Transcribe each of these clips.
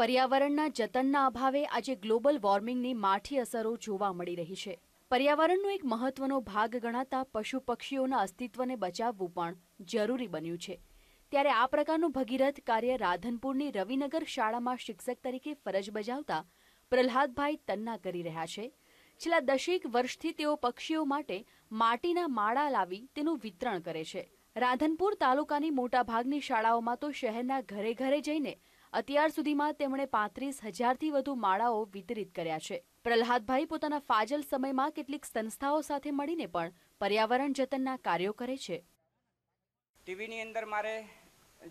પર્યાવરણના જતનના અભાવે આજે ગ્લોબલ વોર્મિંગની માઠી અસરો જોવા મળી રહી છે. પર્યાવરણનો એક મહત્વનો ભાગ ગણાતા પશુ પક્ષીઓના અસ્તિત્વને બચાવવું પણ જરૂરી બન્યું છે. ત્યારે આ પ્રકારનું ભગીરથ કાર્ય રાધનપુરની રવિનગર શાળામાં શિક્ષક તરીકે ફરજ બજાવતા પ્રહલાદભાઈ તન્ના કરી રહ્યા છે. છેલ્લા દશેક વર્ષથી તેઓ પક્ષીઓ માટે માટીના માળા લાવી તેનું વિતરણ કરે છે. રાધનપુર તાલુકાની મોટાભાગની શાળાઓમાં તો શહેરના ઘરે ઘરે જઈને અત્યાર સુધીમાં તેમણે પાંત્રીસ હજારથી વધુ માળાઓ વિતરિત કર્યા છે. પ્રહલાદભાઈ પોતાના ફાજલ સમયમાં કેટલીક સંસ્થાઓ સાથે મળીને પણ પર્યાવરણ જતનના કાર્યો કરે છે. ટીવીની અંદર મારે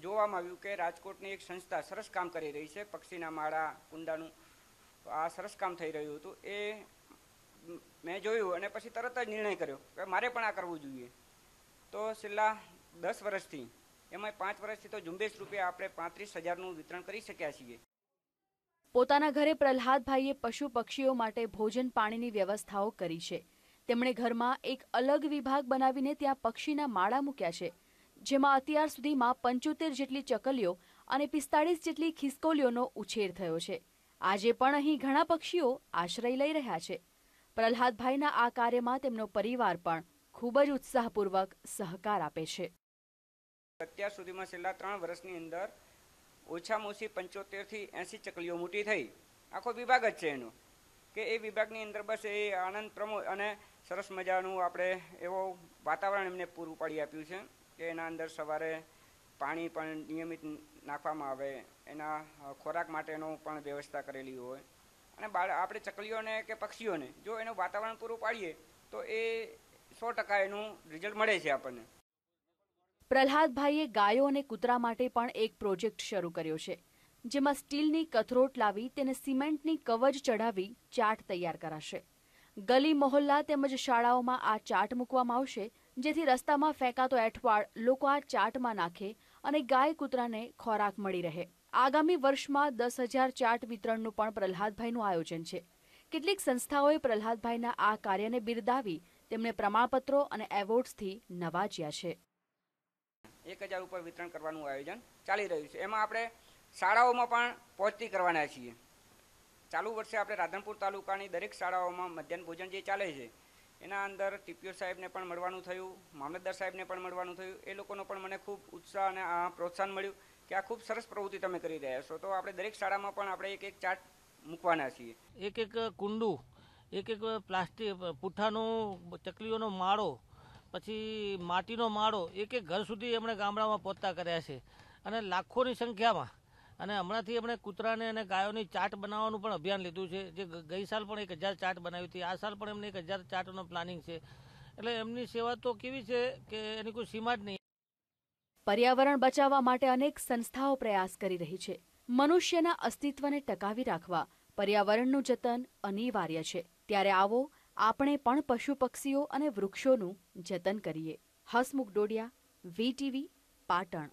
જોવામાં આવ્યું કે રાજકોટની એક સંસ્થા સરસ કામ કરી રહી છે, પક્ષીના માળા, કુંડાનું. આ સરસ કામ થઈ રહ્યું હતું. એ મેં જોયું અને પછી તરત જ નિર્ણય કર્યો કે મારે પણ આ કરવું જોઈએ. તો છેલ્લા દસ વર્ષથી એમાં પાંચ વર્ષથી તો ઝુંબેશ રૂપે આપણે પાંત્રીસ હજારનું વિતરણ કરી શક્યા છીએ. પોતાના ઘરે પ્રહલાદભાઈએ પશુ પક્ષીઓ માટે ભોજન પાણીની વ્યવસ્થાઓ કરી છે. તેમણે ઘરમાં એક અલગ વિભાગ બનાવીને ત્યાં પક્ષીના માળા મૂક્યા છે, જેમાં અત્યાર સુધીમાં પંચોતેર જેટલી ચકલીઓ અને પિસ્તાળીસ જેટલી ખિસકોલીઓનો ઉછેર થયો છે. આજે પણ અહીં ઘણા પક્ષીઓ આશ્રય લઈ રહ્યા છે. પ્રહલાદભાઈના આ કાર્યમાં તેમનો પરિવાર પણ ખૂબ જ ઉત્સાહપૂર્વક સહકાર આપે છે. અત્યાર સુધીમાં છેલ્લા ત્રણ વર્ષની અંદર ઓછામાં ઓછી પંચોતેરથી એંસી ચકલીઓ મોટી થઈ. આખો વિભાગ જ છે એનો. કે એ વિભાગની અંદર બસ એ આનંદ પ્રમોદ અને સરસ મજાનું આપણે એવો વાતાવરણ એમને પૂરું પાડી આપ્યું છે કે એના અંદર સવારે પાણી પણ નિયમિત નાખવામાં આવે, એના ખોરાક માટેનો પણ વ્યવસ્થા કરેલી હોય. અને બાળ આપણે ચકલીઓને કે પક્ષીઓને જો એનું વાતાવરણ પૂરું પાડીએ તો એ સો ટકા એનું રિઝલ્ટ મળે છે આપણને. પ્રહલાદભાઈએ ગાયો અને કૂતરા માટે પણ એક પ્રોજેક્ટ શરૂ કર્યો છે, જેમાં સ્ટીલની કથરોટ લાવી તેને સિમેન્ટની કવચ ચઢાવી ચાટ તૈયાર કરાશે. ગલી મહોલ્લા તેમજ શાળાઓમાં આ ચાટ મૂકવામાં આવશે, જેથી રસ્તામાં ફેંકાતો એઠવાડ લોકો આ ચાટમાં નાખે અને ગાય કૂતરાને ખોરાક મળી રહે. આગામી વર્ષમાં દસ હજાર ચાટ વિતરણનું પણ પ્રહલાદભાઈનું આયોજન છે. કેટલીક સંસ્થાઓએ પ્રહલાદભાઈના આ કાર્યને બિરદાવી તેમને પ્રમાણપત્રો અને એવોર્ડ્સથી નવાજ્યા છે. એક હજાર ઉપર વિતરણ કરવાનું આયોજન ચાલી રહ્યું છે. એમાં આપણે શાળાઓમાં પણ પહોંચતી કરવાના છીએ. ચાલુ વર્ષે આપણે રાધનપુર તાલુકાની દરેક શાળાઓમાં મધ્યાહન ભોજન જે ચાલે છે, એના અંદર ટીપીઓ સાહેબને પણ મળવાનું થયું, મામલતદાર સાહેબને પણ મળવાનું થયું. એ લોકોનો પણ મને ખૂબ ઉત્સાહ અને આ પ્રોત્સાહન મળ્યું કે આ ખૂબ સરસ પ્રવૃત્તિ તમે કરી રહ્યા છો. તો આપણે દરેક શાળામાં પણ આપણે એક એક ચાર્ટ મૂકવાના છીએ. એક એક કુંડું, એક એક પ્લાસ્ટિક, પુઠ્ઠાનો, ચકલીઓનો માળો પછી માટીનો માળો એક એક ઘર સુધી એમણે ગામડામાં પહોંચતા કર્યા છે. અને લાખોની સંખ્યામાં. અને હમણાંથી એમણે કૂતરાને અને ગાયોની ચાટ બનાવવાનું પણ અભિયાન લીધું છે. જે ગઈ સાલ પણ એક હજાર ચાટ બનાવી હતી. આ સાલ પણ એમને એક હજાર ચાટનો પ્લાનિંગ છે. એટલે એમની સેવા તો કેવી છે કે એની કોઈ સીમા જ નહીં. પર્યાવરણ બચાવવા માટે અનેક સંસ્થાઓ પ્રયાસ કરી રહી છે. મનુષ્યના અસ્તિત્વને ટકાવી રાખવા પર્યાવરણનું જતન અનિવાર્ય છે. ત્યારે આવો આપણે પણ પશુ પક્ષીઓ અને વૃક્ષોનું જતન કરીએ. હસમુખ ડોડિયા વીટીવી પાટણ.